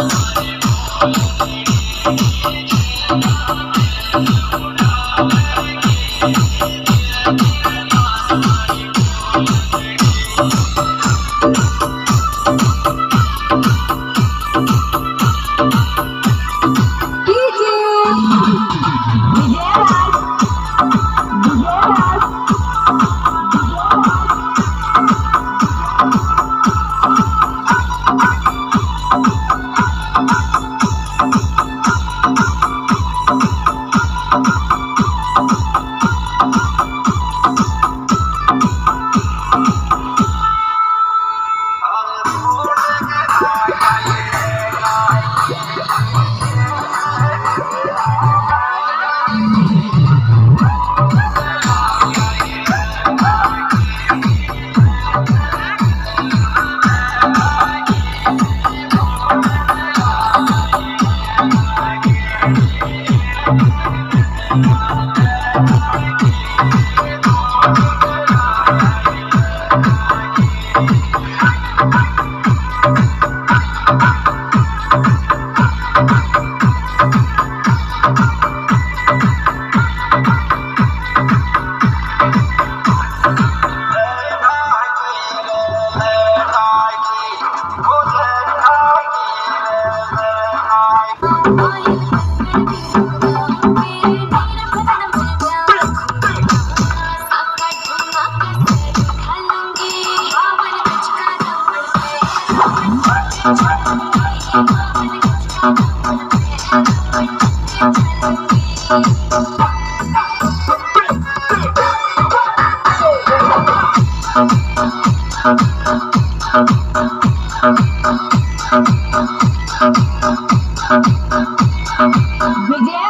Thank you. Begin!